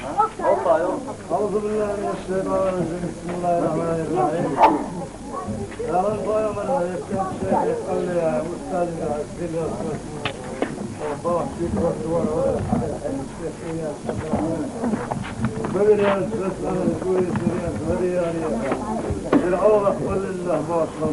أعوذ بالله من الشيطان الرجيم بسم الله الرحمن الرحيم من قال من يكتب شيخ يقول لي يا أستاذ يا أستاذ الله فيك والدور ولا الشيخ يا بدر يا أستاذ أنا الكويس يا بدر يا فرعون قل لله باش من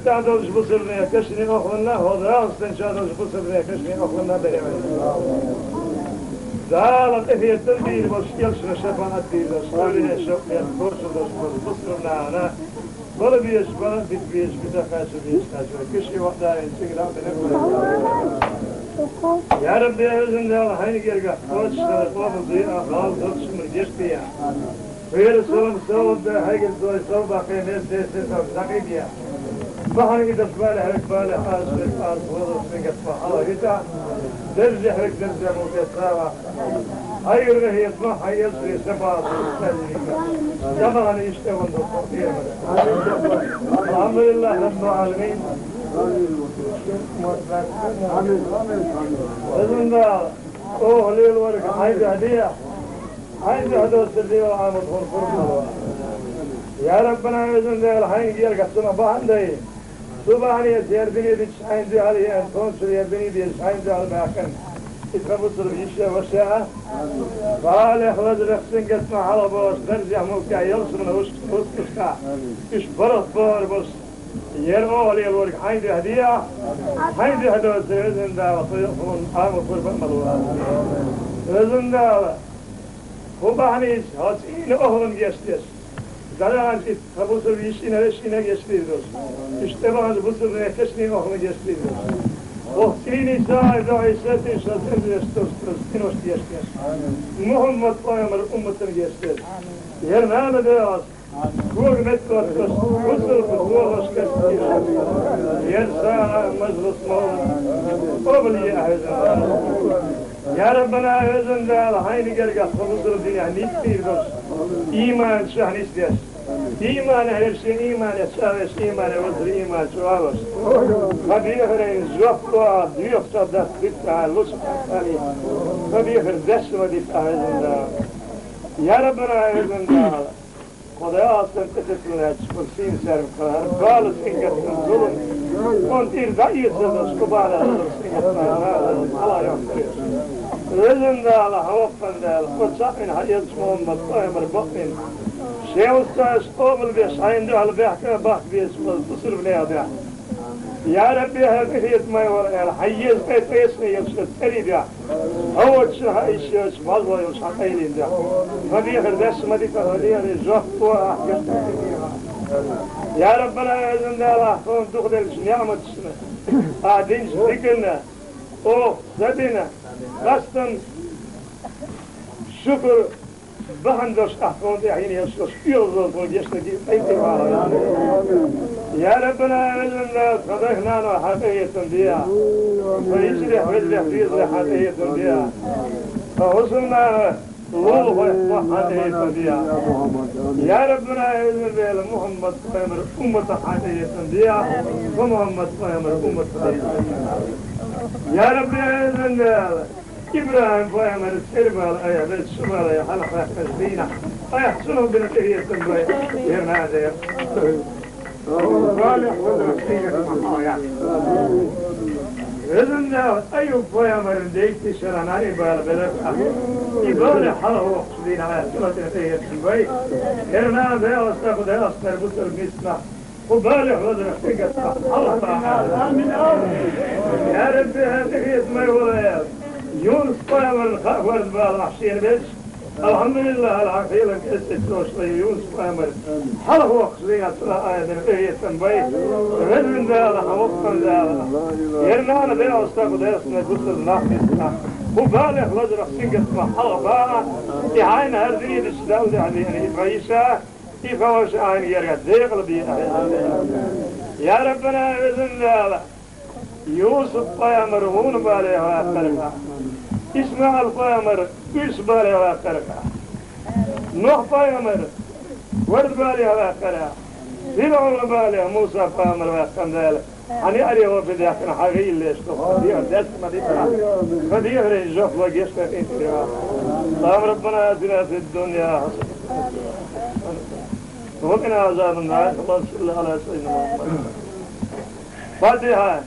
بصر لي كشني أخونا هذا أصلا شاد دوش بصر لي كشني أخونا بريمة دالت إثي التنبيل مشكل شنا شفان الدين شغالين الشوق ينفرش دوش بصر لنا أنا ولا بيش ولا بيت بيش بيتا خاشو بيش خاشو كشي وقتا ينسيق لا يا رب يا وزن دال حين جرجع قوتش ترى قوم ضيق أخال دوش من جيش بيا غير سوم سوم ده هيك الزوج سوم باقي ناس ناس ناس دقيقة بحر إذا فبالة هلك بالة حاس في الأرض وضع سنقة فحالة قطع درجة هلك درجة مكسرة هاي الرهي يطمح يصري سبعة طبعا يشتغل بالتقدير الحمد لله رب العالمين. إذن ده أوه ليل ورق. عايز هدية عايز هدوس اللي هو عامل فرفر يا ربنا إذن ده الحين جيرك السنة بحن سبحانه سير بني بتشحين دي عليه أنتون سير بني بيشحين دي على المكان يتخبص الجيشة والشاعة قال اخلص رخصين قسمة على بوس نرجع موكا يلصر من وش كسكا ايش برط بار بس يرمو علي الورق حين دي هدية حين دي هدوة سيزن دا وطيقون آمو فربا ملوها سيزن دا وبحنيش هاتين أهلن garanti tabusu bir işine ve şine geçtiğidir. İşte bazı bu sırrı nefesini ohunu geçtiğidir. Vohtini zahide izzeti şazim destursunuz, dinoş geçtir. Muhammed Peygamber ümmetini geçtir. Yer nâme de az, Hürmet katkız, huzur kutuğa başkası Yer sağa meclis mağlup, obli ahizan. Ya Rabbana özün al, hayni gel kabuldur kovuzdur dünya, nit bir dost. İman şu an istiyaz. İman ehlesin, iman et, çaves, iman et, uzun iman, çoğalos. Tabi pa ehren, zoktu al, diyor sabda, fitna, lusuf, hani. Tabi pa ehren, desme dit, özün. Ya Rabbana özün de al. Kodaya alsın, kıtısın, çıkın, sin serim kadar, kalı sinketin, zulüm. On bir dayısı da, skubala, sinketin, Allah'a emanet olun. هوفن دال قد ساقين حيث محمد طيب البقين Şevsta stobel bir sayındı al behke bak bir tusur bile ya. يا ربي هذه هي ما يورا حيز بيت اسمي يسكت تري بيا هو تشرح اي شيء اسمه الله يوسع قيلين ده ما بيخر بس ما دي كهدي هذه زهق يا ربنا يا زند الله قوم تقدر نعمة السنة قاعدين ذكرنا او زدنا قصدا شكر بهندش أحكام يعني يسوس يوزل كل يسنجي أي يا ربنا علمنا خذنا حقيقة بها ويصلح ويصلح ويصلح حقيقة بها يا ربنا علمنا محمد قيمر أمة حقيقة بها ومحمد قيمر أمة يا ربنا علمنا إبراهيم فاهم السرمال أي بيت سمال يا حلقة تسبينة أي حسنهم بنتهي التنبيه يا ماذا صالح وذرسية محايا إذن أيوب فيا مرنديك شرناني بالبلك يقول حله وقصدين على سمة فيه البيت إرنا ذا واستقد أصدر بطر بسنا وبالغ وزن اختقت الله تعالى يا رب هذه اسمي ولا يونس فيا من ورد بالعشين بيش الحمد لله العقيل كسر توصل يونس فامر حل هو خزينة آية إيه تنبي من ذا حوقا ذا يرنا ذا أستاذ اسمه قلت الله وبالغ لجرة سنجة محل بانا يعين هذه الإسلام ذا يعني بعيسى يفوش عين يرقى ديقل بيها يا ربنا بإذن الله يوسف فامر هون بالغ وآخرها إسماعيل فامر كيس بالي واخرها نوح فامر ورد بالي واخرها فرعون بالي موسى فامر واخرها ذلك أنا أري هو في ذاك حقيقي اللي أشتغل. فيها دست ما ديتها فديه ري جوف وجيش في انتريا طاب ربنا آتنا في الدنيا وقنا عذاب النار. اللهم صل على سيدنا محمد فاتحة.